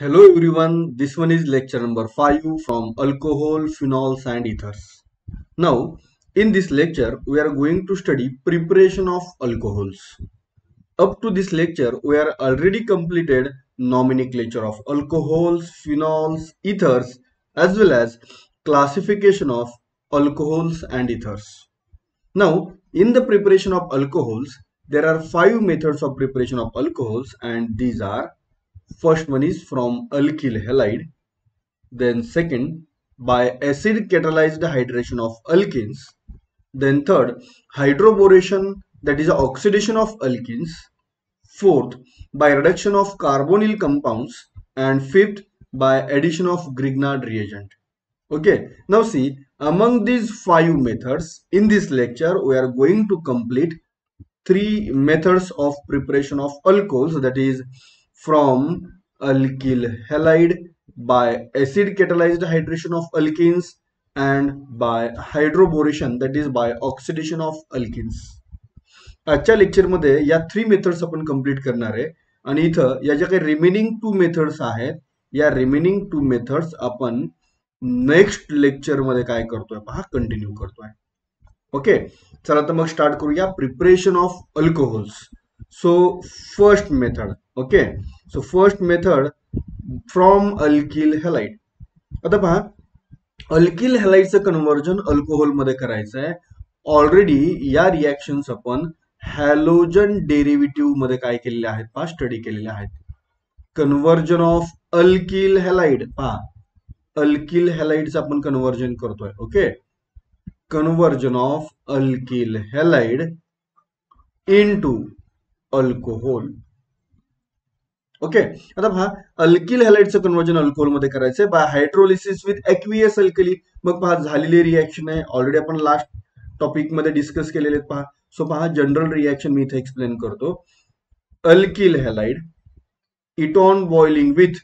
Hello everyone, this one is lecture number 5 from alcohol, phenols and ethers. Now, in this lecture, we are going to study preparation of alcohols. Up to this lecture, we are already completed nomenclature of alcohols, phenols, ethers as well as classification of alcohols and ethers. Now, in the preparation of alcohols, there are five methods of preparation of alcohols and these are First one is from alkyl halide. Then second, by acid catalyzed hydration of alkenes. Then third, hydroboration that is oxidation of alkenes. Fourth, by reduction of carbonyl compounds. And fifth, by addition of Grignard reagent. Okay, now see, among these five methods, in this lecture, we are going to complete three methods of preparation of alcohols that is from alkyl halide by acid catalyzed hydration of alkenes and by hydroboration that is by oxidation of alkenes आजच्या लेक्चरमध्ये या three methods आपण complete करणार आहे. आणि इथं या ज्या काही रिमेनिंग टू मेथड्स आहेत या रिमेनिंग टू मेथड्स आपण नेक्स्ट लेक्चरमध्ये काय करतोय पहा कंटिन्यू करतोय. ओके चला तर मग स्टार्ट करूया. Preparation of alcohols so first method okay so first method from alkyl halide आता पहा अल्किल हॅलाइटचं कन्व्हर्जन अल्कोहोलमध्ये करायचं आहे. ऑलरेडी या रिॲक्शन्स आपण हॅलोजन डेरिव्हेटिव्हमध्ये काय केलेले आहेत? पहा स्टडी केलेले आहेत. कन्व्हर्जन ऑफ अल्किल हॅलाइड पहा अल्किल हेलाइडचं आपण कन्व्हर्जन करतोय. Okay conversion of alkyl halide into alcohol okay आता पहा अल्किल हॅलाइडचं कन्वर्जन अल्कोहोलमध्ये करायचंय. By hydrolysis with aqueous alkali मग पहा झालेली रिॲक्शन आहे. ऑलरेडी आपण लास्ट टॉपिकमध्ये डिस्कस केलेले आहेत पहा. सो पहा जनरल रिॲक्शन मी इथे एक्सप्लेन करतो. Alkyl halide it on boiling with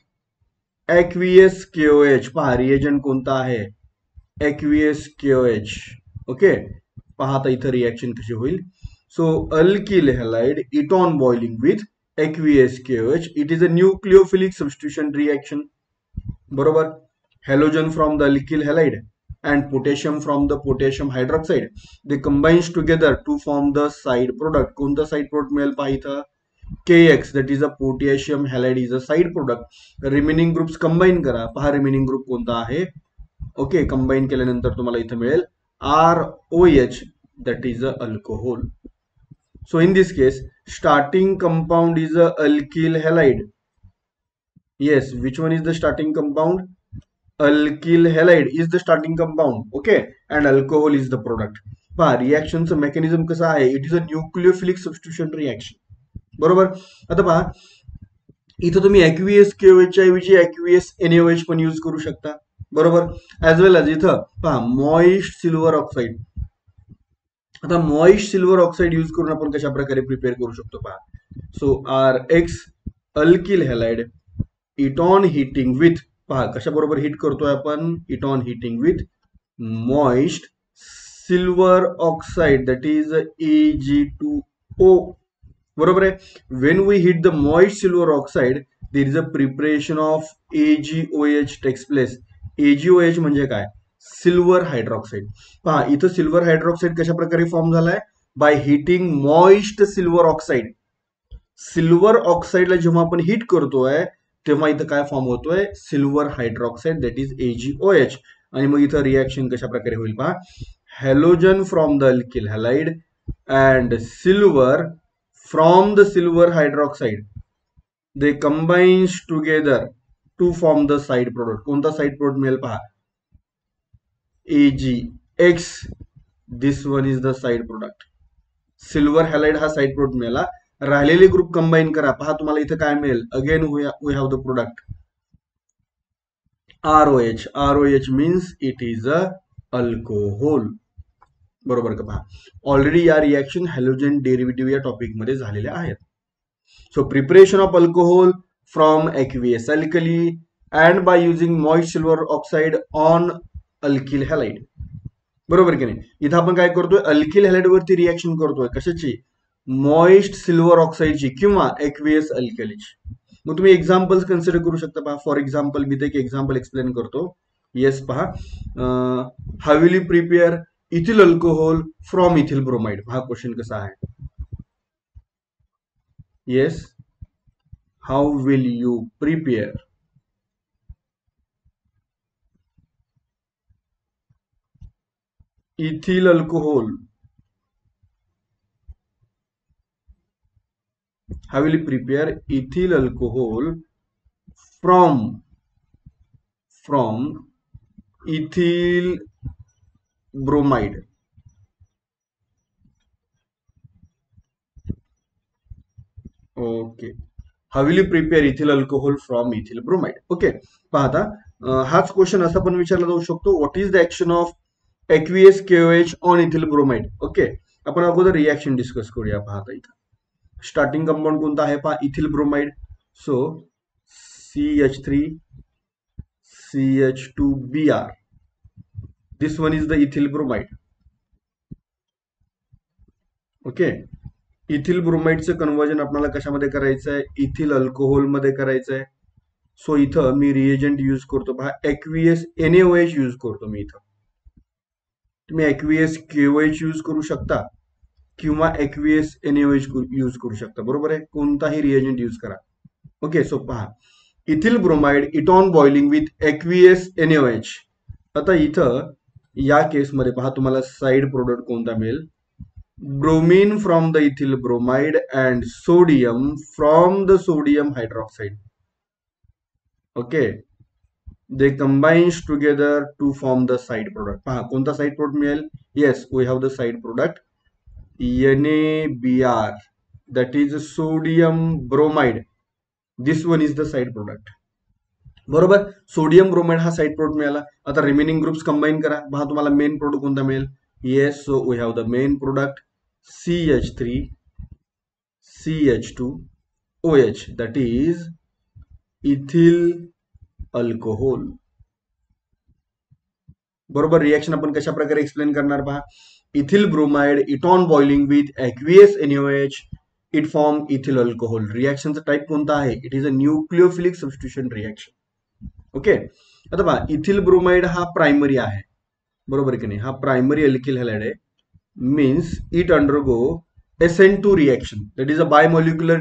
aqueous KOH पहा रिएजंट कोणता आहे? एक्विएस केओएच ओके पहा आता इथं रिॲक्शन कशी होईल. So alkyl halide इटॉन boiling with aqueous KOH. It is a nucleophilic substitution reaction. बरोबर halogen from the alkyl halide and potassium from the potassium hydroxide. They combines together to form the side product. कोणतं side product मिळेल पहा इथं KX that is a potassium halide is a side product. Remaining groups combine करा पहा remaining group कोणता आहे okay combine केल्यानंतर तुम्हाला इथं मिळेल R O H that is a alcohol So in this case, starting compound is a alkyl halide. Yes, which one is the starting compound? Alkyl halide is the starting compound. Okay, and alcohol is the product. पहा रिॲक्शनचं mechanism कसं आहे it is a nucleophilic substitution reaction बरोबर आता पहा इथं तुम्ही ॲक्युएस केओएचच्या ऐवजी ॲक्युएस एनएओएच पण यूज करू शकता बरोबर ॲज वेल एज इथं पहा मॉइस्ट सिल्वर ऑक्साईड आता मॉइस्ट सिल्वर ऑक्साईड यूज करून आपण कशा प्रकारे प्रिपेअर करू शकतो पहा. So R X alkyl halide it on heating with पहा कशा बरोबर हिट करतोय आपण? It on heating with moist silver oxide that is A G two O बरोबर आहे? When we heat the moist silver oxide there is a preparation of A G O H takes place A G O H म्हणजे काय? Silver hydroxide. पहा इथं silver hydroxide कशा प्रकारे form झालाय by heating moist silver oxide silver ऑक्साईडला जेव्हा आपण heat करतोय तेव्हा इथं काय फॉर्म होतोय? Silver hydroxide that is AGO H आणि मग इथं रिॲक्शन कशा प्रकारे होईल पहा? Halogen from the alkyl halide and silver from the silver hydroxide they combines together to form the side product कोणता साईड प्रोडक्ट मिळेल पहा? AgX this one is the side product silver halide हा side product मिळाला. राहिलेले group combine करा. पहा तुम्हाला इथं काय मिळेल? Again we have the product R O H R O H means it is a alcohol बरोबर का? पहा. ऑलरेडी या रिॲक्शन हॅलोजन डेरिव्हेटिव्ह या टॉपिकमध्ये झालेल्या आहेत. So preparation of alcohol from aqueous alkali and by using moist silver oxide on alkyl halide बरोबर की नाही? इथं आपण काय करतोय? अल्किल हॅलाइड वरती रिॲक्शन करतोय. कशाची? मॉइस्ट सिल्वर ऑक्साईडची किंवा एक्वियस अल्कलीची मग तुम्ही एक्झाम्पल्स कन्सिडर करू शकता पहा. फॉर एक्झाम्पल मी ते एक एक्झाम्पल एक्सप्लेन करतो. येस पहा. How prepare ethyl alcohol from ethyl bromide हा क्वेश्चन कसा आहे? Yes how will you prepare ethyl alcohol. how will prepare ethyl alcohol from from ethyl bromide okay how will you prepare ethyl alcohol from ethyl bromide okay पाहता हाच question असा पण विचारला जाऊ शकतो. What is the action of aqueous KOH on ethyl bromide okay आपण अगोदर reaction discuss करूया. पाहता इथं. स्टार्टिंग कंपाऊंड कोणता आहे? पहा ethyl bromide so C H three C H two B R this one is the ethyl bromide okay ethyl ब्रोमाइडचं conversion आपल्याला कशामध्ये करायचं आहे इथिल अल्कोहोलमध्ये करायचं आहे सो इथं मी रिएजंट यूज करतो. पहा एक्विएस एनएओएच यूज करतो मी इथं. तुम्ही एक्विएस केओएच यूज करू शकता किंवा एक्विएस एनएच यूज करू शकता. बरोबर आहे? कोणताही रिएजंट यूज करा. ओके सो पहा. Ethyl bromide it on boiling with aqueous NH आता इथं या केसमध्ये पहा तुम्हाला साईड प्रोडक्ट कोणता मिळेल? Bromine from the ethyl bromide and sodium from the sodium hydroxide okay they combines together to form the side product पहा कोणता साईड प्रोडक्ट मिळेल? Yes we have the side product N A B R that is sodium bromide this one is the side product बरोबर? Sodium bromide हा side product मिळाला. आता remaining groups combine करा. पहा तुम्हाला मेन प्रोडक्ट कोणता मिळेल? Yes so we have the main product C H three C H two O H that is ethyl alcohol. बरोबर रिएक्शन आपण कशा प्रकारे एक्सप्लेन करणार पहा? Ethyl bromide it on boiling with aqueous NOH it form ethyl alcohol. रिॲक्शनचा type कोणता आहे? It is a nucleophilic substitution reaction okay आता पहा इथिल ब्रोमाइड हा प्रायमरी आहे. बरोबर की नाही? हा प्रायमरी अल्किल हॅलाइड आहे. Means it undergo SN2 reaction. That is a bimolecular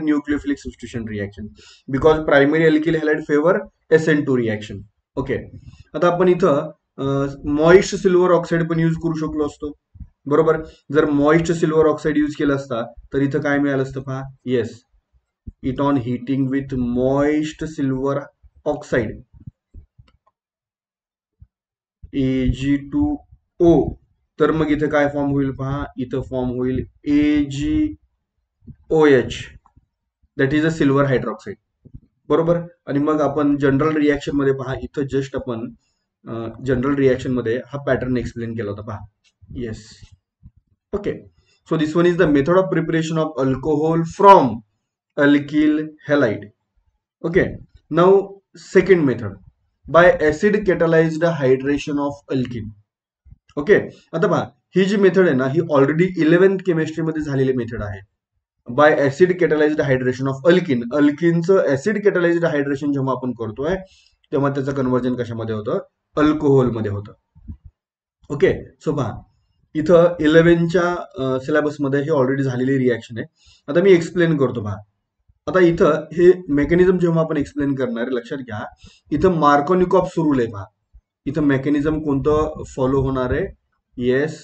reaction because primary alkyl halide favour S N SN2 reaction okay आता आपण इथं मॉइस्ट सिल्वर ऑक्साईड पण यूज करू शकलो असतो. बरोबर? जर मॉइस्ट सिल्वर ऑक्साईड यूज केलं असता तर इथं काय मिळालं असतं पहा? Yes it on heating with moist silver oxide A G two O तर मग इथं काय फॉर्म होईल पहा? इथं फॉर्म होईल A G O H that is a silver hydroxide बरोबर? आणि मग आपण जनरल रिॲक्शनमध्ये पहा इथं जस्ट आपण जनरल रिॲक्शनमध्ये हा पॅटर्न एक्सप्लेन केला होता पहा. Yes okay so this one is the method of preparation of alcohol from alkyl halide okay now second method by acid catalysed hydration of alkene okay आता पहा ही जी मेथड आहे ना ही ऑलरेडी इलेव्हन्थ केमिस्ट्रीमध्ये झालेली मेथड आहे. By acid catalysed hydration of alkene अल्किनचं acid catalysed hydration जेव्हा आपण करतोय तेव्हा त्याचं कन्वर्जन कशामध्ये होतं? अल्कोहोलमध्ये होतं. ओके सो पहा. इथं इलेव्हनच्या सिलेबसमध्ये हे ऑलरेडी झालेली रिॲक्शन आहे. आता मी एक्सप्लेन करतो पहा. आता इथं हे मेकॅनिझम जेव्हा आपण एक्सप्लेन करणार लक्षात घ्या. इथं मार्कोनिकॉप सुरू आहे पहा. इथं मेकॅनिझम कोणतं फॉलो होणार आहे? Yes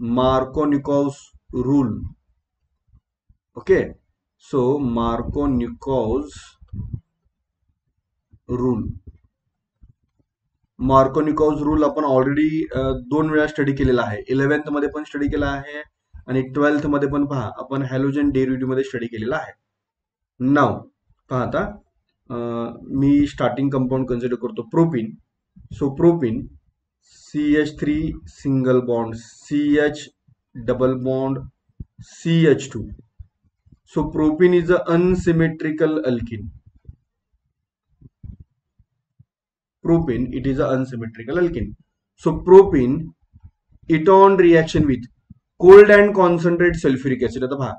Markovnikov's rule okay? So Markovnikov's rule. Markovnikov's rule आपण ऑलरेडी दोन वेळा स्टडी केलेला आहे. इलेव्हन्थमध्ये पण स्टडी केला आहे आणि ट्वेल्थमध्ये पण पहा आपण हॅलोजन डेरिव्हेटिव्हमध्ये स्टडी केलेला आहे. नाव पहा आता मी स्टार्टिंग कंपाऊंड कन्सिडर करतो propene so propene C H three single bond C H double bond C H two so propene is a unsymmetrical alkene propene it is a unsymmetrical alkene so propene it on reaction with cold and concentrate sulphuric acid आता पहा.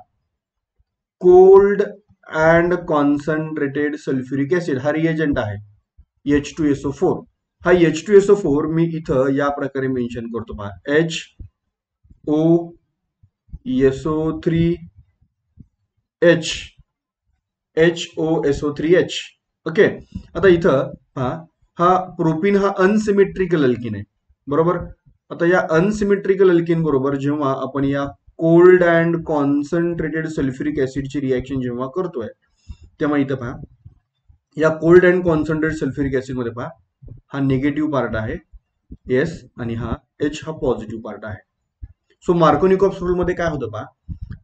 Cold and concentrated sulphuric acid हा reagent आहे. H two S O four हा H two S O four मी इथं या प्रकारे mention करतो पहा. H O S three H H O SO three H okay आता इथं पहा हा प्रोपीन हा अनसिमेट्रिकल अल्किन आहे. बरोबर? आता या अनसिमेट्रिकल अल्किन बरोबर जेव्हा आपण या कोल्ड अँड कॉन्सन्ट्रेटेड सल्फ्युरिक ऍसिडची रिॲक्शन जेव्हा करतोय तेव्हा इथं पहा या कोल्ड अँड कॉन्सन्ट्रेटेड सल्फ्युरिक ऍसिडमध्ये पहा हा निगेटिव्ह पार्ट आहे एस आणि हा एच हा पॉझिटिव्ह पार्ट आहे. सो मार्कोनिकॉप्स रूल मध्ये काय होतं पहा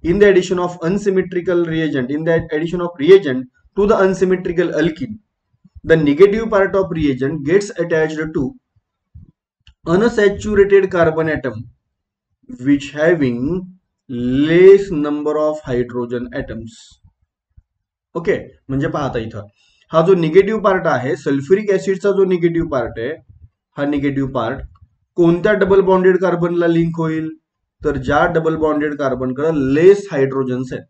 in the addition of unsymmetrical reagent in the addition of reagent to the unsymmetrical alkene the negative part of reagent gets attached to unsaturated carbon atom which having less number of hydrogen atoms okay म्हणजे पाहता इथं हा जो negative part आहे sulphuric ऍसिडचा जो negative part आहे हा निगेटिव्ह पार्ट कोणत्या डबल बॉन्डेड कार्बनला लिंक होईल तर ज्या डबल बॉन्डेड कार्बनकडे लेस हायड्रोजन्स आहेत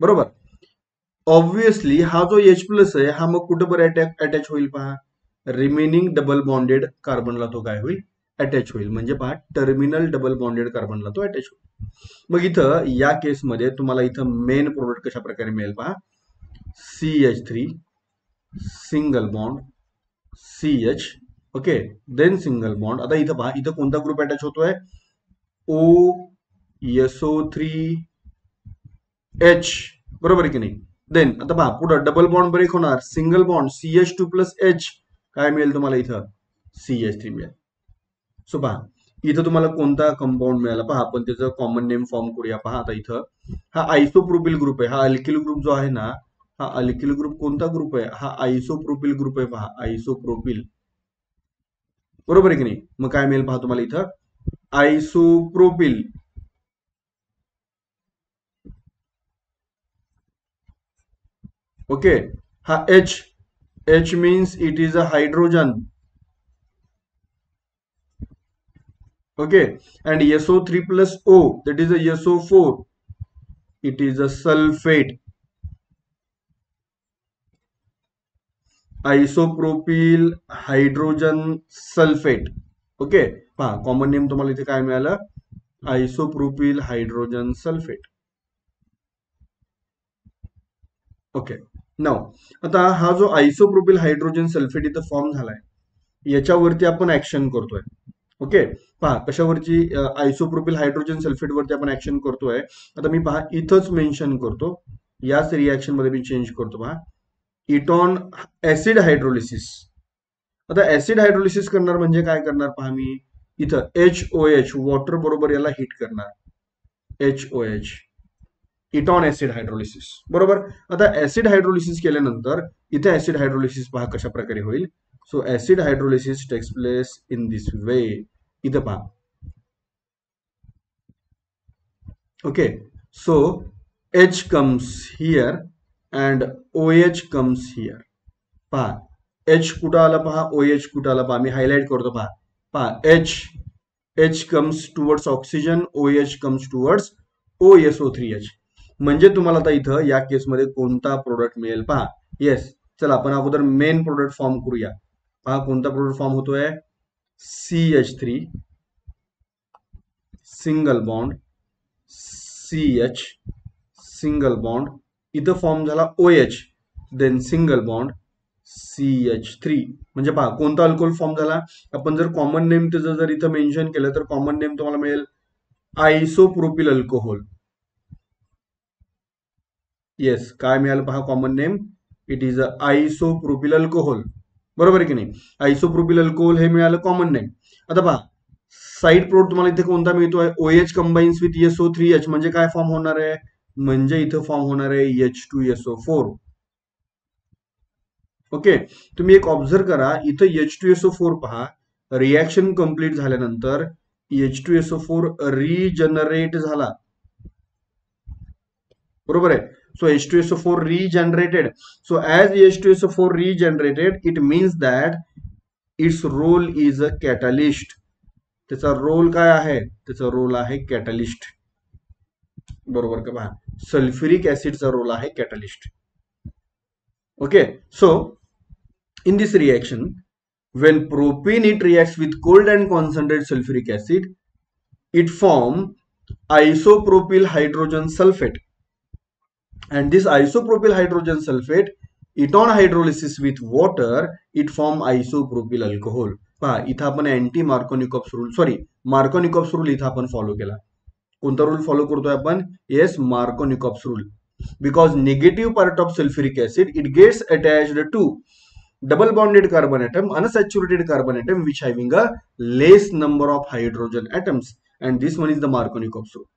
बरोबर? ऑब्विसली हा जो एच प्लस आहे हा मग कुठं बरं अटॅच अटॅच होईल पहा? रिमेनिंग डबल बॉन्डेड कार्बनला तो काय होईल? अटॅच होईल. म्हणजे पहा टर्मिनल डबल बॉन्डेड कार्बनला तो अटॅच होईल. मग इथं या केसमध्ये तुम्हाला इथं मेन प्रोडक्ट कशा प्रकारे मिळेल पहा? C H three single bond C H okay then single bond आता इथं पहा इथं कोणता ग्रुप अटॅच होतोय? O SO three H. बरोबर आहे की नाही? देन आता पहा पुढं डबल बॉन्ड ब्रेक होणार. Single bond C H two plus H काय मिळेल तुम्हाला इथं? सी एच थ्री मिळेल. सो पहा इथं तुम्हाला कोणता कंपाऊंड मिळाला? पहा आपण त्याचं कॉमन नेम फॉर्म करूया. पहा आता इथं. हा आयसोप्रोपिल ग्रुप आहे. हा अल्किल ग्रुप जो आहे ना हा अल्किल ग्रुप कोणता ग्रुप आहे? हा आयसोप्रोपिल ग्रुप आहे पहा आयसोप्रोपिल बरोबर आहे की नाही? मग काय मिळेल? पहा तुम्हाला इथं. isopropyl. Okay. H. H means it is a hydrogen. Okay. And SO3 plus O that is a SO4 it is a sulfate. Isopropyl hydrogen sulfate. Okay? पहा कॉमन नेम तुम्हाला इथे काय मिळालं? Isopropyl hydrogen sulphate okay. नाव आता हा जो isopropyl hydrogen sulphate इथं form झालाय याच्यावरती आपण ऍक्शन करतोय. ओके? पहा कशावरची आयसोप्रोपिल हायड्रोजन सल्फेट वरती आपण ऍक्शन करतोय? आता मी पहा इथंच मेन्शन करतो. याच रिॲक्शनमध्ये मी चेंज करतो पहा. It on acid hydrolysis acid acid hydrolysis करणार म्हणजे काय करणार पहा मी. इथं एच ओ एच वॉटर बरोबर याला हिट करणार. H O H it on acid hydrolysis बरोबर? आता ऍसिड हायड्रोलिसिस केल्यानंतर इथे ऍसिड हायड्रोलिसिस पहा कशा प्रकारे होईल. So acid hydrolysis takes place in this way इथं पहा. Okay so H comes here and O H comes here पहा. एच कुठं आला पहा ओ एच कुठं आला पहा. मी हायलाइट करतो पहा. पहा H H comes towards oxygen O H comes towards O S O three H म्हणजे तुम्हाला आता इथं या केसमध्ये कोणता प्रोडक्ट मिळेल पहा. येस चला, आपण अगोदर मेन प्रोडक्ट फॉर्म करूया. पहा, कोणता प्रोडक्ट फॉर्म होतोय? C H three single bond C H single bond इथं form O H then single bond C H three म्हणजे पहा कोणता अल्कोहोल फॉर्म झाला? आपण जर कॉमन नेम त्याचं जर इथं मेन्शन केलं तर कॉमन नेम तुम्हाला मिळेल आयसोप्रोपिल अल्कोहोल येस काय मिळालं पहा common name it is a isopropyl alcohol बरोबर आहे की नाही? आयसोप्रोपिल अल्कोहोल हे मिळालं कॉमन नेम आता पहा साईड प्रोड तुम्हाला इथे कोणता मिळतोय? O H combines with SO three H म्हणजे काय फॉर्म होणार आहे? म्हणजे इथं फॉर्म होणार आहे H two SO four okay तुम्ही एक ऑब्झर्व करा इथं H two S O four पहा. रिॲक्शन कंप्लीट झाल्यानंतर H two S O four regenerate झाला. बरोबर आहे? So H2SO4 regenerated. So as H2SO4 regenerated it means that its role is a catalyst. त्याचा रोल काय आहे? त्याचा रोल आहे कॅटलिस्ट बरोबर का पहा? सल्फ्युरिक ऍसिडचा रोल आहे catalyst okay so in this reaction when propene it reacts with cold and concentrated sulfuric acid it form isopropyl hydrogen sulfate and this isopropyl hydrogen sulfate it on hydrolysis with water it form isopropyl alcohol पहा इथं आपण anti Markovnikov's rule sorry Markovnikov's rule इथं आपण follow केला कोणता rule follow करतोय आपण yes Markovnikov's rule because negative part of sulphuric acid it gets attached to double bonded carbon atom unsaturated carbon atom which having a less number of hydrogen atoms. And this one is the markovnikov rule.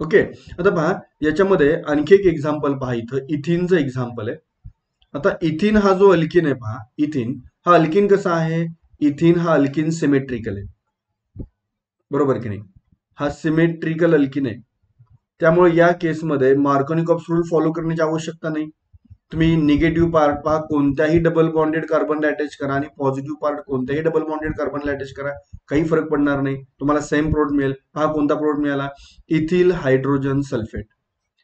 Okay आता पहा याच्यामध्ये आणखी एक example पहा इथं. इथिनचं example आहे. आता इथिन हा जो अल्किन आहे पहा इथिन हा अल्किन कसा आहे? इथिन हा अल्किन सिमेट्रिकल आहे. बरोबर की नाही? हा सिमेट्रिकल अल्किन आहे. त्यामुळे या केसमध्ये मार्कोनिकॉप्स रूल फॉलो करण्याची आवश्यकता नाही. तुम्ही निगेटिव्ह पार्ट पहा कोणत्याही डबल बॉन्डेड कार्बनला अटॅच करा आणि पॉझिटिव्ह पार्ट कोणत्याही डबल बॉन्डेड कार्बनला अटॅच करा. काही फरक पडणार नाही. तुम्हाला सेम प्रोडक्ट मिळेल. हा कोणता प्रोडक्ट मिळाला? इथिल हायड्रोजन सल्फेट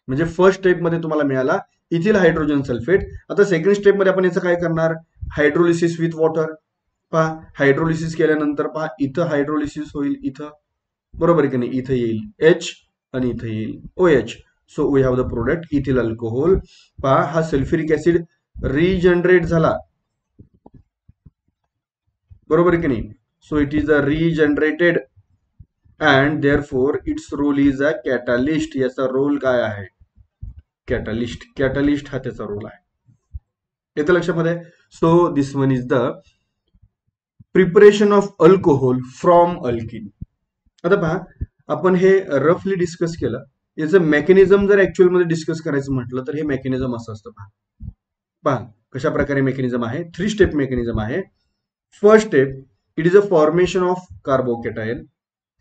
म्हणजे फर्स्ट स्टेपमध्ये तुम्हाला मिळाला इथिल हायड्रोजन सल्फेट आता सेकंड स्टेपमध्ये आपण याचं काय करणार? हायड्रोलिसिस विथ वॉटर पहा हायड्रोलिसिस केल्यानंतर पहा इथं हायड्रोलिसिस होईल इथं. बरोबर आहे की नाही? इथं येईल. एच आणि इथं येईल. O H so we have the product ethyl alcohol पहा हा सल्फ्युरिक ऍसिड रिजनरेट झाला. बरोबर की नाही? So it is a regenerated and therefore its role is a catalyst याचा रोल काय आहे? कॅटालिस्ट कॅटालिस्ट हा त्याचा रोल आहे. येतं लक्षामध्ये? So this one is the preparation of alcohol from alkene आता पहा आपण हे रफली डिस्कस केलं. याचं मेकॅनिझम जर ऍक्च्युअलमध्ये डिस्कस करायचं म्हटलं तर हे मेकॅनिझम असं असतं पहा. पहा कशा प्रकारे मेकॅनिझम आहे? थ्री स्टेप मेकॅनिझम आहे. First step it is a formation of carbocation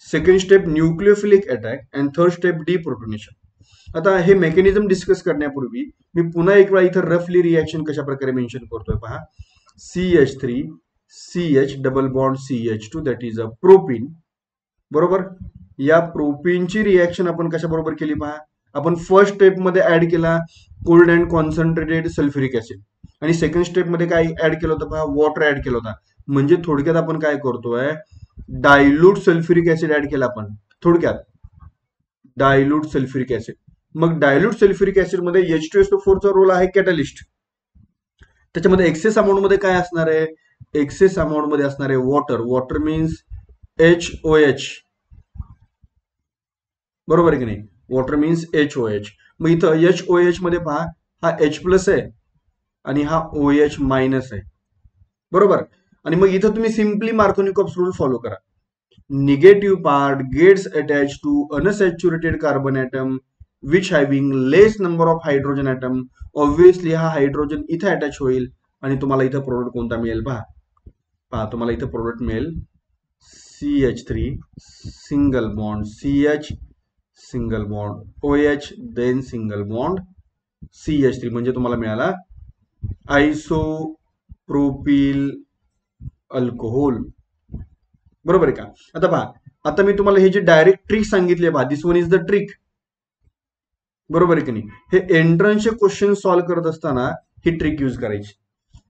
second step nucleophilic attack and third step deprotonation आता हे मेकॅनिझम डिस्कस करण्यापूर्वी मी पुन्हा एक वेळा इथं रफली रिॲक्शन कशा प्रकारे मेन्शन करतोय पहा. C H three C H double bond C H two that is a propene बरोबर? या प्रोपीनची रिॲक्शन आपण कशा बरोबर केली पहा? आपण फर्स्ट स्टेपमध्ये ऍड केला cold and concentrated sulphuric acid आणि सेकंड स्टेपमध्ये काय ऍड केलं होतं पहा? वॉटर ऍड केलं होता. म्हणजे थोडक्यात आपण काय करतोय? डायल्यूट सल्फ्युरिक ऍसिड ऍड केला आपण. थोडक्यात. डायल्यूट सल्फ्युरिक ऍसिड मग डायल्यूट सल्फ्युरिक ऍसिडमध्ये एच टू एस टू फोरचा रोल आहे कॅटलिस्ट त्याच्यामध्ये एक्सेस अमाऊंटमध्ये काय असणार आहे? एक्सेस अमाऊंटमध्ये असणार आहे water water means H O H बरोबर आहे की नाही? Water means H O H मग इथं एच ओ एच मध्ये पहा हा एच प्लस आहे आणि हा ओ एच मायनस आहे. बरोबर? आणि मग इथं तुम्ही सिम्पली मार्कोनिकॉप्स रूल फॉलो करा. Negative part gets attach to unsaturated carbon atom which having less number of hydrogen atom obviously हा हायड्रोजन इथं अटॅच होईल आणि तुम्हाला इथं प्रोडक्ट कोणता मिळेल पहा. पहा तुम्हाला इथं प्रोडक्ट मिळेल C H three single bond C H single bond. O H then single bond C H three म्हणजे तुम्हाला मिळाला आयसो प्रोपिल अल्कोहोल बरोबर आहे का? आता पहा आता मी तुम्हाला हे जे डायरेक्ट ट्रिक सांगितले पहा this one is the trick बरोबर आहे की नाही? हे एंट्रन्सचे क्वेश्चन सॉल्व्ह करत असताना ही ट्रिक यूज करायची.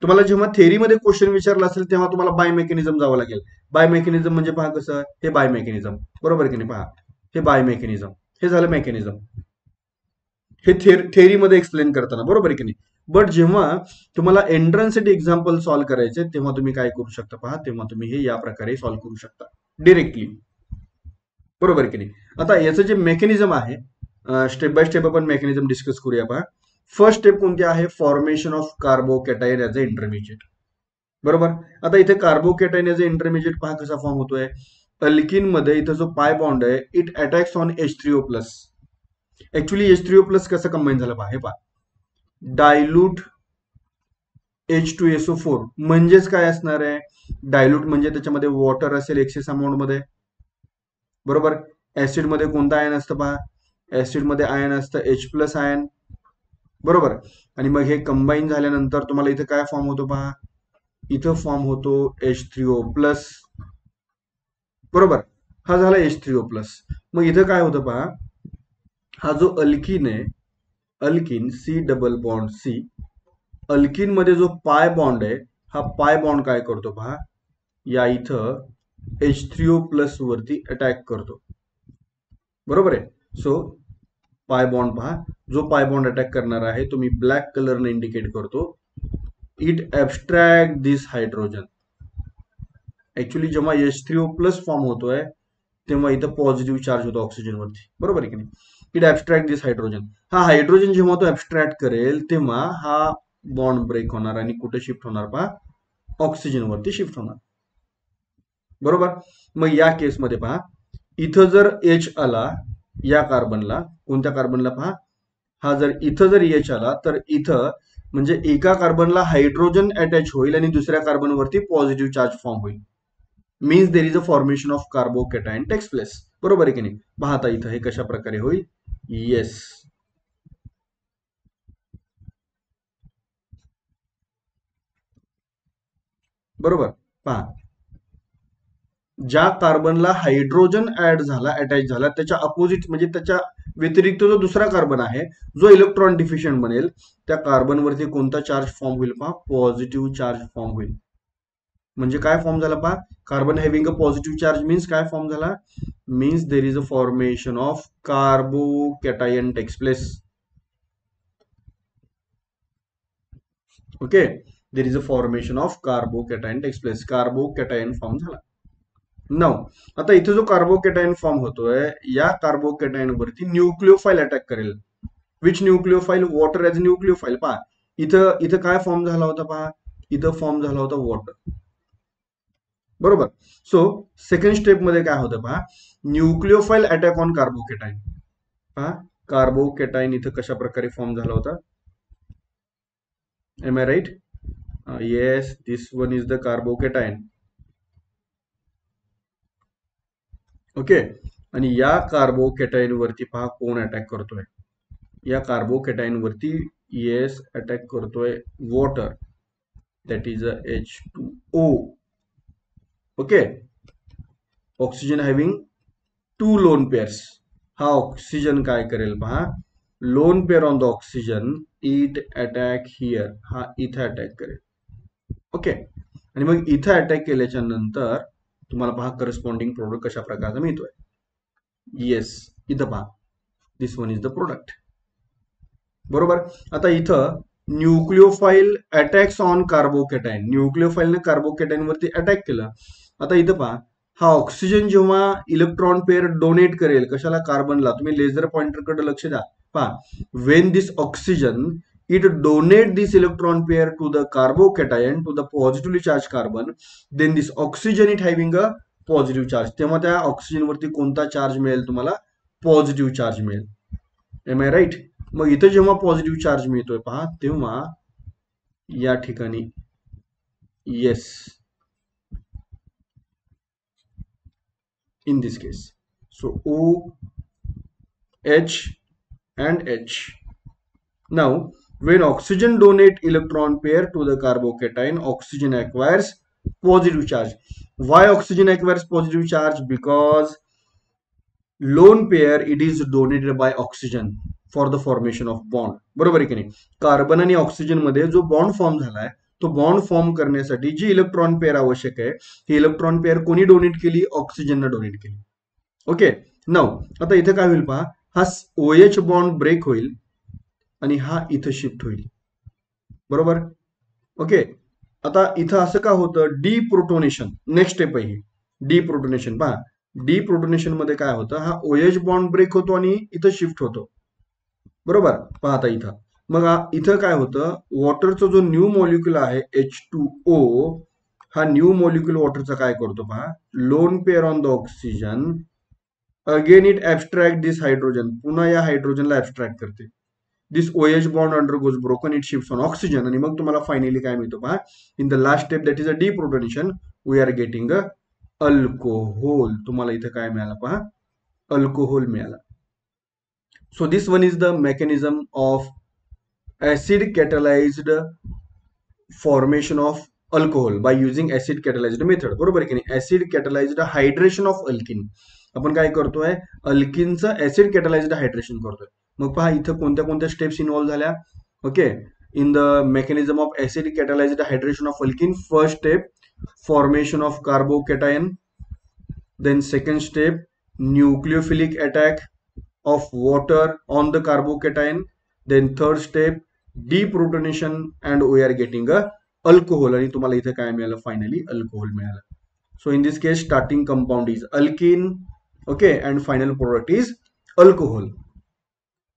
तुम्हाला जेव्हा थेरीमध्ये क्वेश्चन विचारला असेल तेव्हा तुम्हाला बाय मेकॅनिझम जावं लागेल. बाय मेकॅनिझम म्हणजे पहा कसं? हे बाय मेकॅनिझम बरोबर की नाही? पहा. हे बाय मेकॅनिझम हे झालं मेकॅनिझम हे थेरीमध्ये एक्सप्लेन करताना बरोबर की नाही? बट जेव्हा तुम्हाला एंट्रन्ससाठी एक्झाम्पल सॉल्व्ह करायचे तेव्हा तुम्ही काय करू शकता पहा? तेव्हा तुम्ही हे या प्रकारे सॉल्व्ह करू शकता. डिरेक्टली बरोबर की नाही? आता याचं जे मेकॅनिझम आहे स्टेप बाय स्टेप आपण मेकॅनिझम डिस्कस करूया पहा. फर्स्ट स्टेप कोणती आहे? Formation of carbocation as a intermediate बरोबर? आता इथे कार्बोकॅटायन ॲज अ इंटरमिजिएट पहा कसा फॉर्म होतोय. अल्किनमध्ये इथं जो पाय बॉन्ड आहे it attacks on H three O plus actually H three O plus कसं कंबाईन झालं पहा हे पहा. Dilute H two SO four म्हणजेच काय असणार आहे? डायल्यूट म्हणजे त्याच्यामध्ये वॉटर असेल एक्सेस अमाऊंटमध्ये. बरोबर? ऍसिडमध्ये कोणतं आयन असतं पहा? ऍसिडमध्ये आयन असतं एच प्लस आयन बरोबर? आणि मग हे कंबाईन झाल्यानंतर तुम्हाला इथं काय फॉर्म होतो पहा? इथं फॉर्म होतो एच थ्री ओ प्लस बरोबर. हा झाला एच थ्री ओ प्लस मग इथं काय होतं पहा? हा जो अल्किन आहे alkene C double bond C अल्किनमध्ये जो पाय बॉन्ड आहे हा पाय बॉन्ड काय करतो पहा? या इथं एच थ्री ओ प्लस वरती अटॅक करतो. बरोबर आहे? सो पाय बॉन्ड पहा. जो पाय बॉन्ड अटॅक करणार आहे तो मी ब्लॅक कलरने इंडिकेट करतो. It abstract this hydrogen actually जेव्हा H three O plus form होतोय तेव्हा इथं पॉझिटिव्ह चार्ज होतो ऑक्सिजनवरती बरोबर आहे की नाही? इट ॲबस्ट्रॅक्ट दिस हायड्रोजन हा हायड्रोजन जेव्हा तो ॲबस्ट्रॅक्ट करेल तेव्हा हा बॉन्ड ब्रेक होणार आणि कुठे शिफ्ट होणार पहा? ऑक्सिजनवरती शिफ्ट होणार. बरोबर? मग या केसमध्ये पहा. इथं जर एच आला या कार्बनला कोणत्या कार्बनला पहा? हा जर इथं जर एच आला तर इथं म्हणजे एका कार्बनला हायड्रोजन अटॅच होईल आणि दुसऱ्या कार्बनवरती पॉझिटिव्ह चार्ज फॉर्म होईल. Means there is a formation of carbocation takes place बरोबर आहे की नाही? पाहता इथं हे कशा प्रकारे होईल? येस बरोबर. पहा. ज्या कार्बनला हायड्रोजन ऍड झाला अटॅच झाला त्याच्या अपोजिट म्हणजे त्याच्या व्यतिरिक्त जो दुसरा कार्बन आहे जो इलेक्ट्रॉन डिफिशियंट बनेल त्या कार्बनवरती कोणता चार्ज फॉर्म होईल पहा? पॉझिटिव्ह चार्ज फॉर्म होईल. म्हणजे काय फॉर्म झाला पहा? Carbon having a positive charge means काय फॉर्म झाला? Means there is a formation of carbocation takes place okay there is a formation of carbocation takes place carbocation form झाला. Now आता इथे जो कार्बोकॅटायन फॉर्म होतोय या कार्बोकॅटायन वरती nucleophile attack करेल. Which nucleophile water as nucleophile पहा इथं इथं काय फॉर्म झाला होता पहा? इथं फॉर्म झाला होता वॉटर बरोबर? सो सेकंड स्टेपमध्ये काय होतं पहा? न्यूक्लिओफाईल अटॅक ऑन कार्बोकेटाईन पहा कार्बोकेटाईन इथं कशा प्रकारे फॉर्म झाला होता? Am I right yes this one is the carbocation okay आणि या कार्बोकेटाईन वरती पहा कोण अटॅक करतोय? या कार्बोकेटाईन वरती येस अटॅक करतोय water that is a H two O okay oxygen having two lone pairs हा ऑक्सिजन काय करेल पहा. Lone pair on the oxygen it attack here हा इथं अटॅक करेल. ओके आणि मग इथं अटॅक केल्याच्यानंतर तुम्हाला पहा करस्पॉन्डिंग प्रोडक्ट कशा प्रकारचा मिळतोय. येस इथं पहा. This one is the product बरोबर? आता इथं न्यूक्लिओफाईल अटॅक्स ऑन कार्बोकेटाईन न्यूक्लिओफाईलने कार्बोकेटाईन वरती अटॅक केलं. आता इथं पहा. हा ऑक्सिजन जेव्हा इलेक्ट्रॉन पेअर डोनेट करेल कशाला? कार्बनला तुम्ही लेझर पॉइंटरकडे लक्ष द्या. पहा. When this oxygen it donate this electron pair to the carbocation to the positively charge carbon then this oxygen it having a positive charge तेव्हा त्या ऑक्सिजनवरती कोणता चार्ज मिळेल तुम्हाला? पॉझिटिव्ह चार्ज मिळेल. एम आय राईट मग इथं जेव्हा पॉझिटिव्ह चार्ज मिळतोय पहा तेव्हा या ठिकाणी yes in this case. So O, H and H. Now when oxygen donate electron pair to the carbocation, oxygen acquires positive charge. Why oxygen acquires positive charge? Because lone pair it is donated by oxygen for the formation of bond. बरोबर आहे की नाही carbon आणि ऑक्सिजनमध्ये जो bond form झालाय तो bond form करण्यासाठी जी इलेक्ट्रॉन पेअर आवश्यक आहे ही इलेक्ट्रॉन पेअर कोणी डोनेट केली? ऑक्सिजननं डोनेट केली. ओके नऊ आता इथं काय होईल पहा? हा ओ एच बॉन्ड ब्रेक होईल आणि हा इथं शिफ्ट होईल. बरोबर? ओके आता इथं असं का होतं? डी प्रोटोनेशन नेक्स्ट स्टेप आहे डी प्रोटोनेशन पहा. डी प्रोटोनेशनमध्ये काय होतं? हा ओ एच बॉन्ड ब्रेक होतो आणि इथं शिफ्ट होतो. बरोबर? पाहता इथं. मग इथं काय होतं? वॉटरचा जो न्यू मॉलिक्युल आहे एच टू ओ हा न्यू मॉलिक्युल वॉटरचा काय करतो पहा? Lone pair on the oxygen again it abstract this hydrogen पुन्हा या हायड्रोजनला ऍबस्ट्रॅक्ट करते. This O H bond undergoes broken it shift on oxygen आणि मग तुम्हाला फायनली काय मिळतो पहा? In the last step that is a deprotonation we are getting a alcohol तुम्हाला इथं काय मिळालं पहा? अल्कोहोल मिळाला. So this one is the mechanism of acid catalyzed formation of alcohol by using acid catalyzed method. बरोबर की नाही? Acid catalyzed hydration of alkene. आपण काय करतोय? अल्किनचं ऍसिड कॅटलाइज्ड हायड्रेशन करतोय. मग पहा इथं कोणत्या कोणत्या स्टेप्स इन्व्हॉल्व्ह झाल्या? Okay in the mechanism of acid catalysed hydration of alkene first step formation of carbocation then second step nucleophilic attack of water on the carbocation then third step deprotonation and we are getting a alcohol आणि तुम्हाला इथे काय मिळालं? Finally alcohol मिळालं. So in this case starting compound is alkene okay and final product is alcohol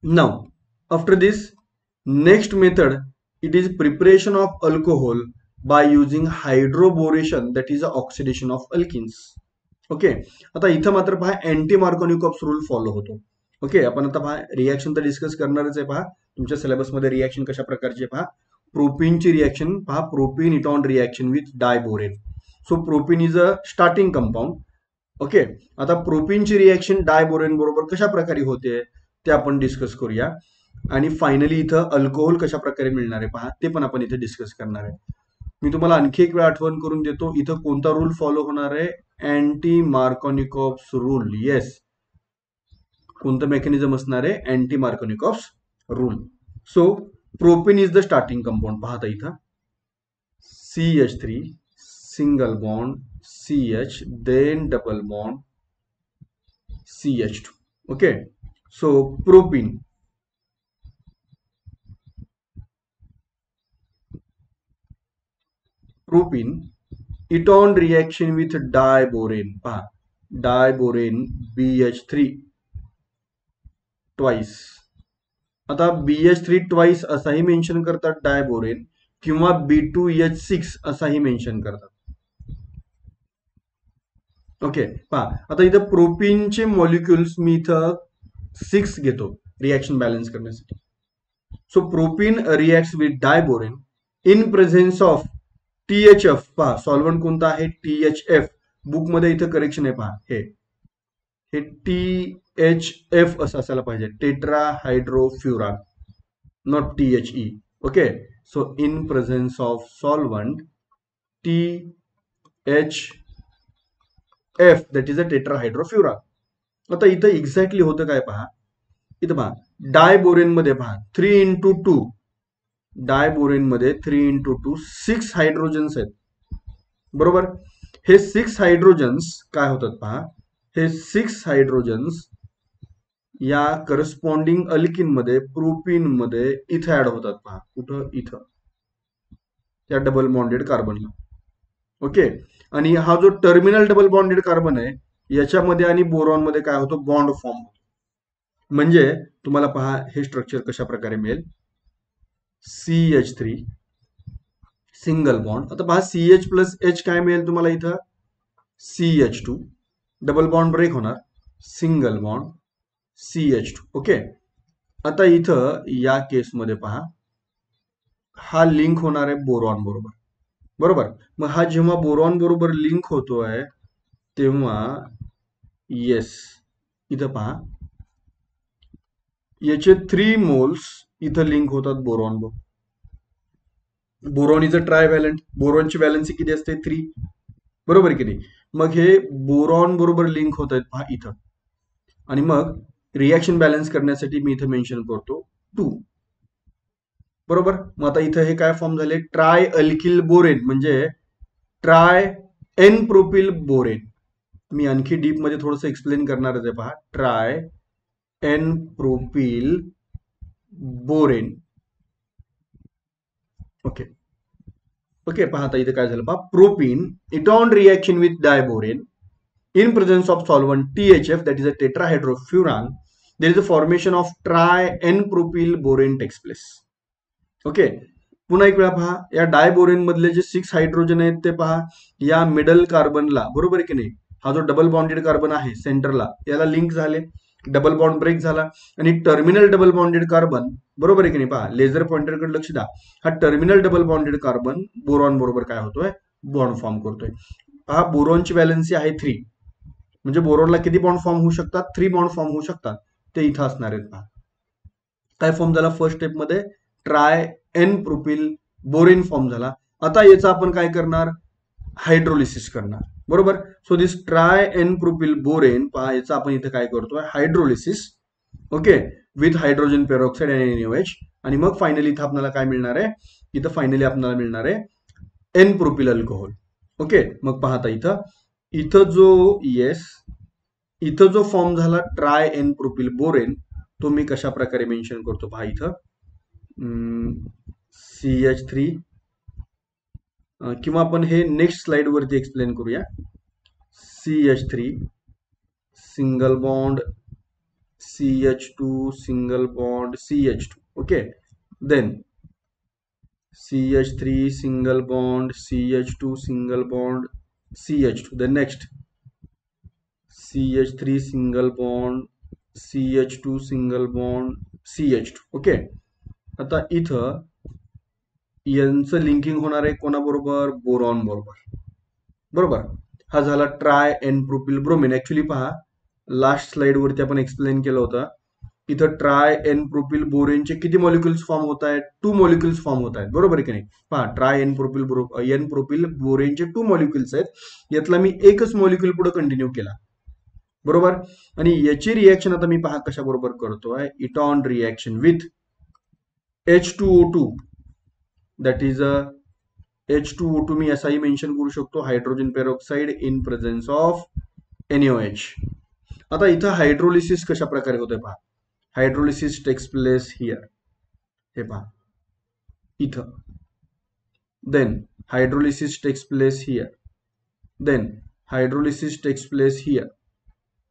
now after this next method it is preparation of alcohol by using hydroboration that is a oxidation of alkenes okay आता इथं मात्र पहा anti Markovnikov's rule follow होतो. Okay आपण आता पहा reaction तर discuss करणारच आहे पहा. तुमच्या सिलेबसमध्ये रिॲक्शन कशा प्रकारची पहा? प्रोपिनची रिॲक्शन पहा propene it on reaction with diborane so propene is a starting compound okay आता प्रोपिनची रिॲक्शन डायबोरेन बरोबर कशा प्रकारे होते ते आपण डिस्कस करूया. आणि फायनली इथं अल्कोहोल कशा प्रकारे मिळणार आहे पहा ते पण आपण इथे डिस्कस करणार आहे. मी तुम्हाला आणखी एक वेळ आठवण करून देतो इथं कोणता रूल फॉलो होणार आहे? अँटी मार्कोनिकॉप्स रूल येस कोणतं मेकॅनिझम असणार आहे? Anti Markovnikov's rule so propyne is the starting compound पाहता इथं C H three single bond C H then double bond C H two okay so propyne propyne it on reaction with diborane पहा diborane B H three twice आता B H three twice असाही mention करतात diborane किंवा B two H six असाही mention करतात. Okay पहा आता इथं प्रोटीनचे मॉलिक्युल्स मी इथं सिक्स घेतो रिॲक्शन बॅलन्स करण्यासाठी. So propyne react with diborane in presence of T H F पहा सॉल्वंट कोणता आहे? टी एच एफ बुकमध्ये इथं करेक्शन आहे पहा हे. हे टी एच एफ असं असायला पाहिजे. Tetrahydrofuran not T H E okay so in presence of solvent T H F that is a tetrahydrofuran आता इथं एक्झॅक्टली होतं काय पहा? इथं पहा. डायबोरेन मध्ये पहा. थ्री इंटू टू डायबोरेन मध्ये three into two six hydrogens आहेत. बरोबर? हे सिक्स हायड्रोजन्स काय होतात पहा? हे सिक्स हायड्रोजन्स या करस्पॉन्डिंग अल्किन प्रोपिनमध्ये इथं ऍड होतात पहा. कुठं? इथं. त्या डबल बॉन्डेड कार्बनला ओके आणि हा जो टर्मिनल डबल बॉन्डेड कार्बन आहे याच्यामध्ये आणि बोरॉनमध्ये काय होतो? बॉन्ड फॉर्म होतो. म्हणजे तुम्हाला पहा हे स्ट्रक्चर कशा प्रकारे मिळेल? C H three single bond आता पहा सी एच प्लस एच काय मिळेल तुम्हाला इथं? C H two double bond break होणार. Single bond C H two okay आता इथं या केसमध्ये पहा. हा लिंक होणार आहे बोरॉन बरोबर. बरोबर? मग हा जेव्हा बोरॉन बरोबर लिंक होतोय तेव्हा येस इथं पहा. याचे थ्री मोल्स इथं लिंक होतात बोरॉन बरोबर boron is a trivalent बोरॉनची व्हॅलन्सी किती असते? थ्री बरोबर की नाही? मग हे बोरॉन बरोबर लिंक होत आहेत पहा इथं. आणि मग रिॲक्शन बॅलन्स करण्यासाठी मी इथं मेन्शन करतो. टू बरोबर? मग आता इथं हे काय फॉर्म झाले? ट्राय अल्किल बोरेन म्हणजे ट्राय एन प्रोपिल बोरेन मी आणखी डीपमध्ये थोडस एक्सप्लेन करणारच आहे पहा. Tri N propyl borane okay okay पहा आता इथे काय झालं पहा. Propene it on reaction with diborane in presence of solvent THF that is a tetrahydrofuran there is a formation of tri-N-propyl borane takes place. Okay पुन्हा एक वेळा पहा. या डायबोरेन मधले जे सिक्स हायड्रोजन आहेत ते पहा. या मिडल कार्बनला बरोबर आहे की नाही? हा जो डबल बॉन्डेड कार्बन आहे सेंटरला याला लिंक झाले. डबल बॉन्ड ब्रेक झाला. आणि टर्मिनल डबल बॉन्डेड कार्बन बरोबर आहे की नाही? पहा लेझर पॉइंटरकडे लक्ष द्या. हा terminal double bonded carbon boron बरोबर काय होतोय? बॉन्ड फॉर्म करतोय. पहा बोरॉनची व्हॅलन्सी आहे थ्री म्हणजे बोरॉनला किती बॉन्ड फॉर्म होऊ शकतात? थ्री बॉन्ड फॉर्म होऊ शकतात. ते इथं असणार आहेत पहा. काय फॉर्म झाला? फर्स्ट स्टेपमध्ये tri N propyl borane form झाला. आता याचा आपण काय करणार? हायड्रोलिसिस करणार. बरोबर? So this tri N propyl borane पहा याचं आपण इथे काय करतोय? Hydrolysis okay with hydrogen peroxide आणि एनओएच आणि मग फायनली इथं आपल्याला काय मिळणार आहे? इथं फायनली आपल्याला मिळणार आहे एन प्रोपिल अल्कोहोल ओके मग पाहता इथं. इथं जो येस इथं जो फॉर्म झाला ट्राय एन प्रोपिल बोरेन तो मी कशा प्रकारे मेन्शन करतो पहा इथं. सी एच थ्री किंवा आपण हे नेक्स्ट स्लाइड वरती एक्सप्लेन करूया. C H three single bond C H two single bond C H two okay then C H three single bond C H two single bond C H two then next C H three single bond C two single bond two okay आता इथं यांचं linking होणार आहे कोणाबरोबर? Boron बरोबर. बरोबर? हा झाला tri N propyl bromine. Actually पहा लास्ट स्लाइड वरती आपण एक्सप्लेन केलं होतं. इथं ट्राय एन प्रोपिल बोरेनचे किती मॉलिक्युल्स फॉर्म होत आहेत? टू मॉलिक्युल्स फॉर्म होत आहेत. बरोबर आहे की नाही? पहा tri N propyl N propyl बोरेनचे two molecules आहेत. यातला मी एकच मॉलिक्युल पुढे कंटिन्यू केला. बरोबर? आणि याची रिॲक्शन आता मी पहा कशा बरोबर करतोय it on reaction with H two O two that is a H two O two मी असाही मेन्शन करू शकतो. Hydrogen peroxide in presence of NOH आता इथं हायड्रोलिसिस कशा प्रकारे होतंय पहा. हायड्रोलिसिस टेक्स प्लेस हिअर हे पहा. इथं. Then hydrolysis takes place here then hydrolysis takes place here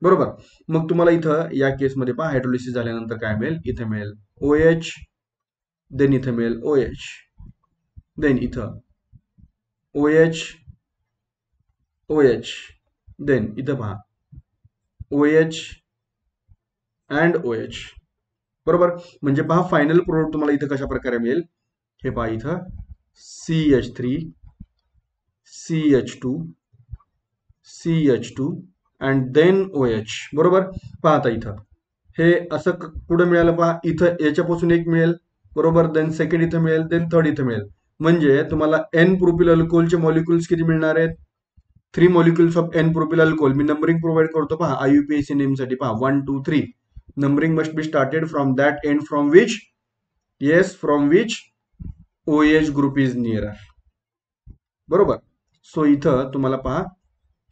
बरोबर? मग तुम्हाला इथं या केसमध्ये पहा हायड्रोलिसिस झाल्यानंतर काय मिळेल? इथं मिळेल ओ एच देन इथं मिळेल ओ एच देन इथं O H O H then इथं पहा. O H and O H बरोबर? म्हणजे पहा फायनल प्रोडक्ट तुम्हाला इथं कशा प्रकारे मिळेल? हे पहा इथं. C H three C H two C H two and then O H बरोबर? पाहता इथं. हे असं कुठं मिळालं पहा? इथं याच्यापासून एक मिळेल. बरोबर? देन सेकंड इथं मिळेल. देन थर्ड इथं मिळेल. म्हणजे तुम्हाला एन प्रोपिल अल्कोहोलचे मॉलिक्युल्स किती मिळणार आहेत? Three molecules of N propyl alcohol me numbering provide करतो पहा. आयुपीएससी नेमसाठी पहा. One two three numbering must be started from that end from which yes from which OH group group is near बरोबर? So इथं तुम्हाला पहा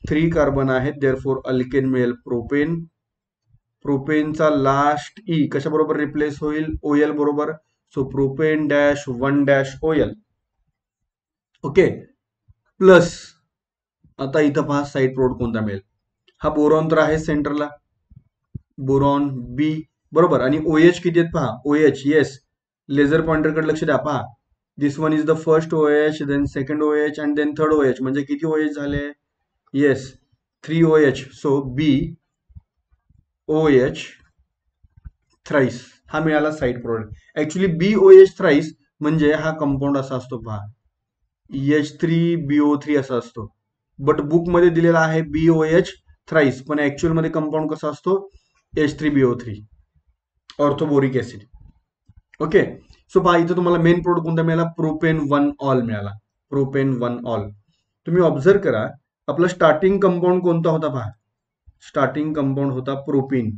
three carbon आहेत therefore alkane मिळेल प्रोपेन प्रोपेनचा लास्ट ई कशा बरोबर रिप्लेस होईल? ओएल बरोबर. So propane dash one dash OL okay plus आता इथं पहा साईड प्रोड कोणता मिळेल? हा बोरॉन तर आहे सेंटरला बोरॉन बी बरोबर. आणि ओएच किती आहेत पहा? ओएच येस लेझर पॉइंटरकडे लक्ष द्या पहा. This one is the first OH then second OH and then third OH म्हणजे किती ओएच झाले? Yes three OH so B O H thrice हा मिळाला side product actually B O H thrice म्हणजे हा कंपाऊंड असा असतो पहा. एच थ्री बीओ थ्री असा असतो. बट बुकमध्ये दिलेला आहे बी ओ एच थ्राईस पण ऍक्च्युअलमध्ये कंपाऊंड कसा असतो? H three BO three orthoboric acid okay so पहा इथं तुम्हाला मेन प्रोडक्ट कोणता मिळाला? प्रोपेन वन ऑल मिळाला. प्रोपेन वन ऑल तुम्ही ऑब्झर्व करा आपला स्टार्टिंग कंपाऊंड कोणता होता पहा? स्टार्टिंग कंपाऊंड होता propene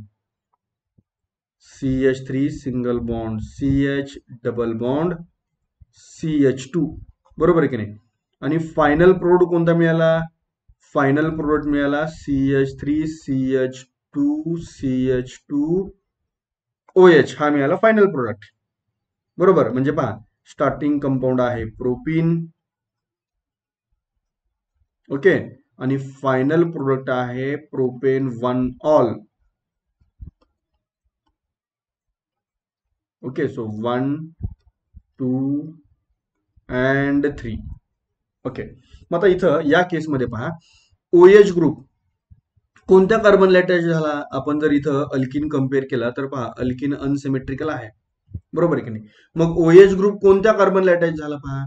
C H three single bond C H double bond C H two बरोबर आहे की नाही? आणि फायनल प्रोडक्ट कोणता मिळाला? फायनल प्रोडक्ट मिळाला C H three C H two C H two O H हा मिळाला फायनल प्रोडक्ट बरोबर? म्हणजे पहा स्टार्टिंग कंपाऊंड आहे प्रोपीन ओके आणि फायनल प्रोडक्ट आहे propane one ol okay so one two and three okay मग आता इथं या केसमध्ये पहा ओएच ग्रुप कोणत्या कार्बन अटॅच झाला आपण जर इथं अल्किन कंपेअर केला तर पहा अल्किन अनसिमेट्रिकल आहे. बरोबर आहे की नाही? मग ओएच ग्रुप कोणत्या कार्बन अटॅच झाला पहा?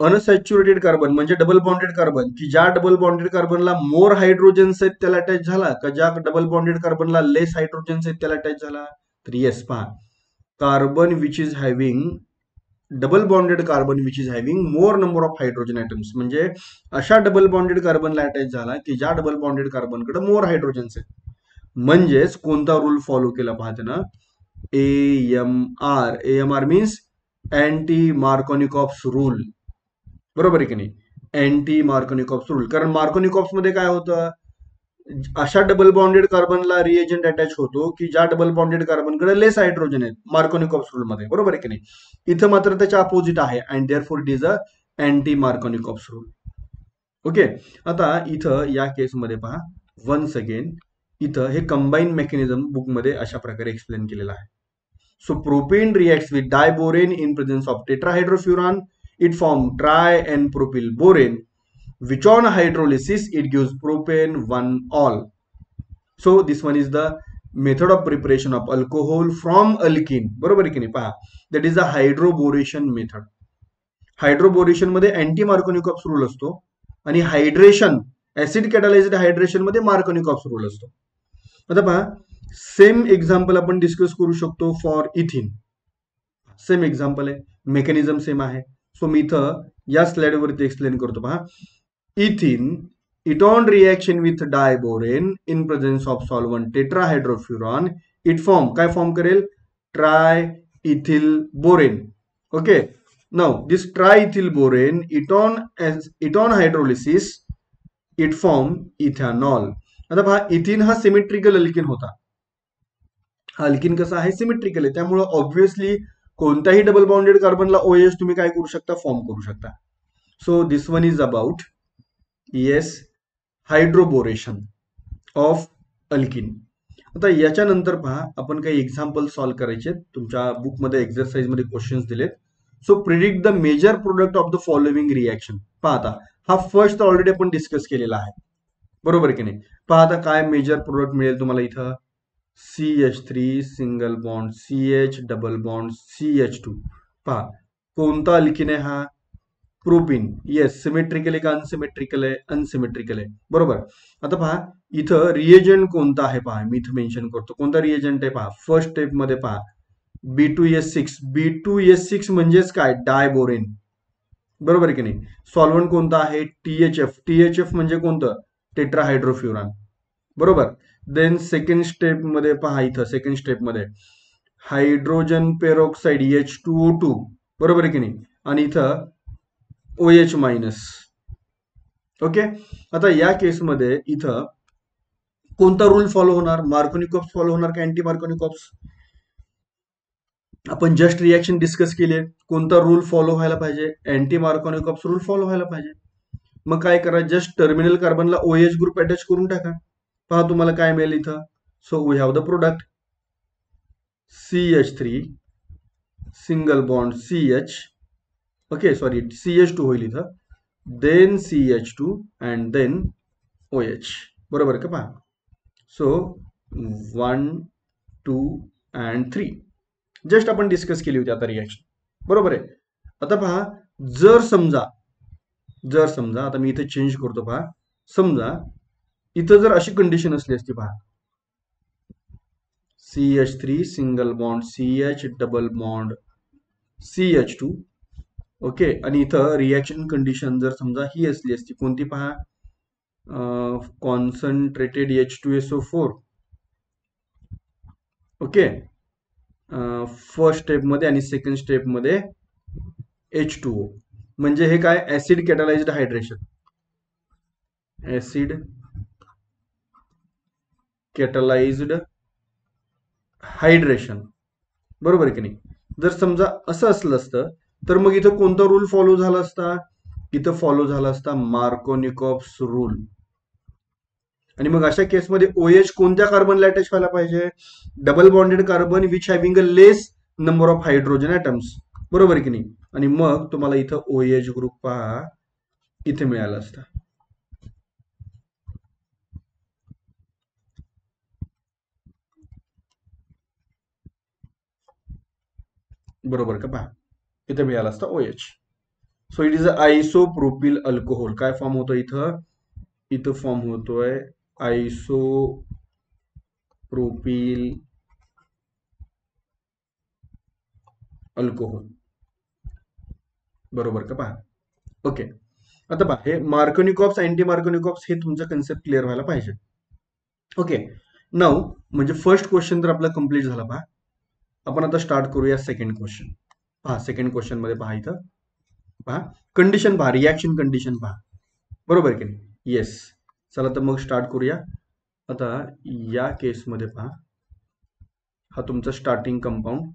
अनसॅच्युरेटेड कार्बन म्हणजे डबल बॉन्डेड कार्बन की ज्या डबल बॉन्डेड कार्बनला मोर हायड्रोजन्स आहेत त्याला अटॅच झाला का ज्या डबल बॉन्डेड कार्बनला लेस हायड्रोजन्स आहेत त्याला अटॅच झाला? तर येस पहा. Carbon which is having double bonded carbon which is having more number of hydrogen atoms म्हणजे अशा डबल बॉन्डेड कार्बनला अटॅच झाला की ज्या डबल बॉन्डेड कार्बनकडे मोर हायड्रोजन्स आहेत. म्हणजेच कोणता रूल फॉलो केला पाहते ना A M R A M R means anti Markovnikov's rule बरोबर आहे की नाही? अँटी मार्कोनिकॉप्स रूल कारण मार्कोनिकॉप्समध्ये काय होतं? अशा डबल बॉन्डेड कार्बनला रिएजंट अटॅच होतो की ज्या डबल बॉन्डेड कार्बनकडे लेस हायड्रोजन आहेत मार्कोनिकॉप्स रूल मध्ये. बरोबर आहे की नाही? इथं मात्र त्याच्या अपोजिट आहे and therefore it is a anti Markovnikov's rule okay आता इथं या केसमध्ये पहा. वन्स अगेन इथं हे कंबाईन मेकॅनिझम बुकमध्ये अशा प्रकारे एक्सप्लेन केलेलं आहे. So propane reacts with diborane in presence of tetrahydrofuran it form tri and propyl borane which on hydrolysis? It gives propane 1 all. So this one is the method of preparation of alcohol from alkene. बरोबर की नाही? पहा. That is the hydroboration method हायड्रोबोरेशनमध्ये anti Markovnikov's rule असतो. आणि hydration acid catalysed हायड्रेशनमध्ये Markovnikov's rule असतो. आता पहा. सेम एक्झाम्पल आपण डिस्कस करू शकतो फॉर इथिन सेम एक्झाम्पल आहे. मेकॅनिझम सेम आहे. सो मी इथं या स्लाइडवरती एक्सप्लेन करतो. पहा. Ethene it on reaction with diborane in presence of solvent tetrahydrofuran. It form काय फॉर्म करेल? Tri borane borane okay this triethyl tri etone borane it on it on hydrolysis form ethanol. Ethanol आता पहा इथिन हा symmetrical alkene होता. हा alkene कसा आहे? Symmetrical आहे. त्यामुळे ऑब्व्हियसली कोणत्याही डबल बाउंडेड कार्बनला ओएस तुम्ही काय करू शकता? फॉर्म करू शकता. So this one is about yes hydroboration of alkene आता याच्यानंतर पहा आपण काही एक्झाम्पल सॉल्व्ह करायचे तुमच्या बुकमध्ये एक्झरसाईजमध्ये क्वेश्चन्स दिलेत. So predict the major product of the following reaction पहा हा फर्स्ट ऑलरेडी आपण डिस्कस केलेला आहे. बरोबर की नाही? पहा आता काय मेजर प्रोडक्ट मिळेल तुम्हाला इथं? C H three single bond C H double bond C H two पहा कोणता अल्किन आहे हा? प्रोपिन येस सिमेट्रिकल आहे का अनसिमेट्रिकल आहे? अनसिमेट्रिकल आहे. बरोबर. आता पहा इथं रिएजंट कोणता आहे पहा मी इथं मेन्शन करतो. कोणता रिएजंट आहे पहा? फर्स्ट स्टेपमध्ये पहा. B two S six B two S six म्हणजेच काय? डायबोरेन बरोबर की नाही? सॉल्वंट कोणता आहे? T H F T H F म्हणजे कोणतं? टेट्राहायड्रोफ्युरान बरोबर. देन सेकंड स्टेपमध्ये पहा इथं सेकंड स्टेपमध्ये hydrogen peroxide H two O two बरोबर की नाही? आणि इथं ओ एच मायनस. ओके? आता या केसमध्ये इथं कोणता रूल फॉलो होणार? मार्कोनिकॉप्स फॉलो होणार का अँटी मार्कोनिकॉप्स आपण जस्ट रिॲक्शन डिस्कस केली कोणता रूल फॉलो व्हायला पाहिजे? अँटी मार्कोनिकॉप्स रूल फॉलो व्हायला पाहिजे. मग काय करा? जस्ट टर्मिनल कार्बनला ओ एच ग्रुप अटॅच करून टाका. पहा तुम्हाला काय मिळेल इथं. So we have the product C H three single bond C H okay sorry C H two होईल इथं. Then C H two and then O H बरोबर का पहा? So one two and three just आपण discuss केली होती आता reaction बरोबर आहे? आता पहा जर समजा जर समजा आता मी इथे चेंज करतो पहा. समजा इथं जर अशी कंडिशन असली असती पहा. C H three single bond C H double bond C H two okay आणि इथं रिॲक्शन कंडिशन जर समजा ही असली असती कोणती पहा? Concentrated H two S O four okay first स्टेपमध्ये आणि सेकंड स्टेपमध्ये एच टू ओ म्हणजे हे काय? Acid catalysed hydration acid catalysed hydration बरोबर की नाही? जर समजा असं असलं असतं तर मग इथं कोणता रूल फॉलो झाला असता? इथं फॉलो झाला असता मार्कोनिकॉप्स रूल आणि मग अशा केसमध्ये ओएच कोणत्या कार्बनला अटॅच व्हायला पाहिजे? Double bonded carbon which having a less number of hydrogen atoms बरोबर की नाही? आणि मग तुम्हाला इथं ओएच ग्रुप पहा इथे मिळाला असता. बरोबर का? पहा. इथे मिळाला असता O H so it is a propyl alcohol काय फॉर्म होतो इथं? इथं फॉर्म होतोय आयसो प्रोपिल अल्कोहोल बरोबर का? पहा. ओके आता पहा हे मार्कोनिकॉप्स अँटी मार्कोनिकॉप्स हे तुमचं कन्सेप्ट क्लिअर व्हायला पाहिजे. ओके नाव म्हणजे फर्स्ट क्वेश्चन तर आपला कंप्लीट झाला पहा. आपण आता स्टार्ट करूया सेकंड क्वेश्चन पहा सेकंड क्वेश्चनमध्ये पहा इथं. पहा कंडिशन पहा रिॲक्शन कंडिशन पहा. बरोबर की नाही? येस चला तर मग स्टार्ट करूया. आता या केसमध्ये पहा. हा तुमचा स्टार्टिंग कंपाऊंड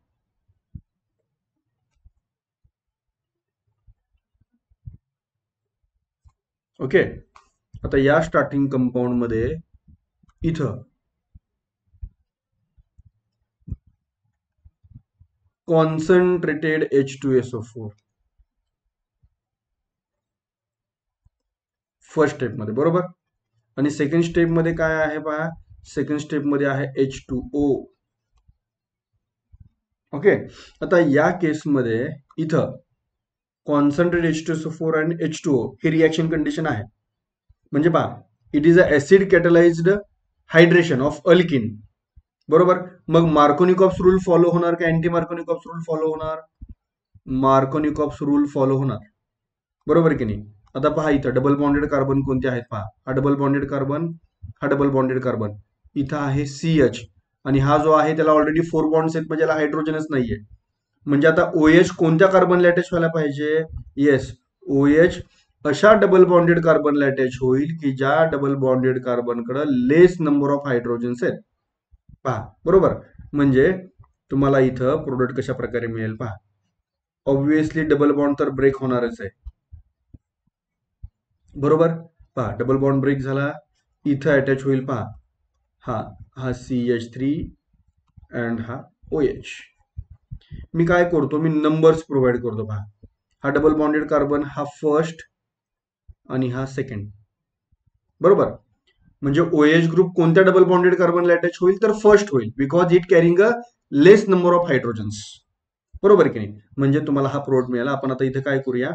ओके आता या स्टार्टिंग कंपाऊंडमध्ये इथं concentrated H two S O four first स्टेपमध्ये बरोबर? आणि सेकंड स्टेपमध्ये काय आहे पहा? सेकंड स्टेपमध्ये आहे एच टू ओ ओके आता या केसमध्ये इथं concentrate H two S four and H two O he reaction condition आहे. म्हणजे पहा it is a acid catalysed hydration of alkene बरोबर? मग मार्कोनिकॉप्स रूल फॉलो होणार का? अँटी मार्कोनिकॉप्स रूल फॉलो होणार? मार्कोनिकॉप्स रूल फॉलो होणार. बरोबर की नाही? आता पहा इथं डबल बॉन्डेड कार्बन कोणते आहेत पहा? हा डबल बॉन्डेड कार्बन हा डबल बॉन्डेड कार्बन इथं आहे सी एच आणि हा जो आहे त्याला ऑलरेडी फोर बॉन्ड्स आहेत म्हणजे याला हायड्रोजनच नाहीये. म्हणजे आता ओ एच कोणत्या कार्बनला अटॅच व्हायला पाहिजे? येस ओ एच अशा डबल बॉन्डेड कार्बनला अटॅच होईल की ज्या डबल बॉन्डेड कार्बनकडे लेस नंबर ऑफ हायड्रोजन्स आहेत. पहा बरोबर? म्हणजे तुम्हाला इथं प्रोडक्ट कशा प्रकारे मिळेल पहा. ऑब्विसली डबल बॉन्ड तर ब्रेक होणारच आहे. बरोबर? पहा डबल बॉन्ड ब्रेक झाला इथं अटॅच होईल पहा. हा हा सी एच थ्री अँड हा ओ एच मी काय करतो? मी नंबर्स प्रोव्हाइड करतो पहा. हा डबल बॉन्डेड कार्बन हा फर्स्ट आणि हा सेकंड बरोबर? म्हणजे ओएच ग्रुप कोणत्या डबल बॉन्डेड कार्बनला अटॅच होईल तर फर्स्ट होईल because it carrying a less number of hydrogens बरोबर की नाही? म्हणजे तुम्हाला हा प्रोडक्ट मिळाला. आपण आता इथं काय करूया?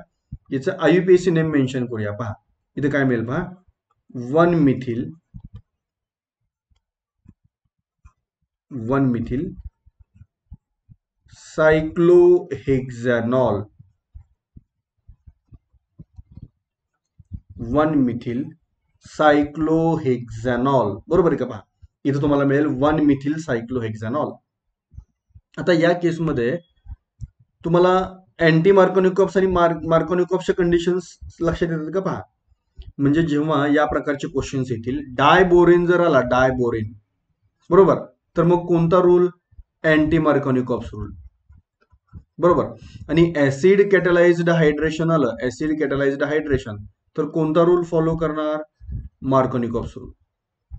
याचं आयुपीएससी नेम मेन्शन करूया. पहा. इथं काय मिळेल पहा? One methyl one methyl cyclohexanol one methyl cyclohexanol बरोबर आहे का पहा? इथं तुम्हाला मिळेल वन मिथिल सायक्लोहेक्झॅनॉल आता या केसमध्ये तुम्हाला अँटी मार्कोनिकॉप्स आणि मार्क मार्कोनिकॉप्सच्या कंडिशन्स लक्षात येतात का पहा? म्हणजे जेव्हा या प्रकारचे क्वेश्चन्स येतील डायबोरिन जर आला डायबोरिन बरोबर? तर मग कोणता रूल अँटी मार्कोनिकॉप्स रूल बरोबर? आणि ऍसिड कॅटलाइज्ड हायड्रेशन आलं ऍसिड कॅटलाइज्ड हायड्रेशन तर कोणता रूल फॉलो करणार? मार्कोनिकॉप्स रूल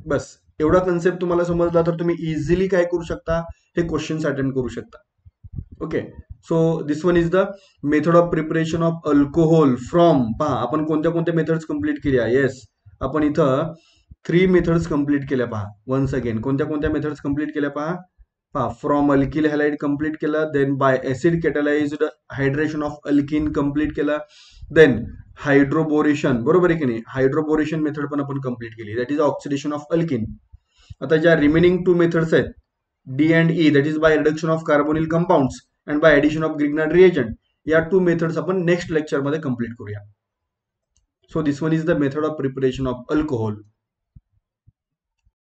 बस. एवढा कन्सेप्ट तुम्हाला समजला तर तुम्ही इझिली काय करू शकता? हे क्वेश्चन्स अटेंड करू शकता. Okay so this one is the method of preparation of alcohol from पहा आपण कोणत्या कोणत्या मेथड्स कंप्लीट केल्या? येस आपण इथं थ्री मेथड्स कंप्लीट केल्या पहा. वन्स अगेन कोणत्या कोणत्या मेथड्स कंप्लीट केल्या पहा? पहा फ्रॉम अल्किल हॅलाइड कंप्लीट केलं then by acid catalysed hydration of alkene complete केलं देन हायड्रोबोरेशन बरोबर आहे की नाही? हायड्रोबोरेशन मेथड पण आपण कंप्लीट केली. That is oxidation of alkene आता ज्या रिमेनिंग टू मेथड्स आहेत D and E that is by reduction of carbonyl compounds and by addition of Grignard reagent या टू मेथड्स आपण नेक्स्ट लेक्चरमध्ये कंप्लीट करूया. So this one is the method of preparation of alcohol